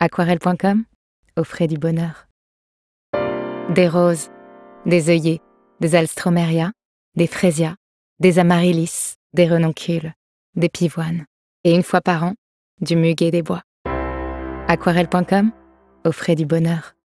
Aquarelle.com Offrez du bonheur. Des roses, des œillets, des alstromeria, des frésias, des amaryllis, des renoncules, des pivoines. Et une fois par an, du muguet des bois. Aquarelle.com Offrez du bonheur.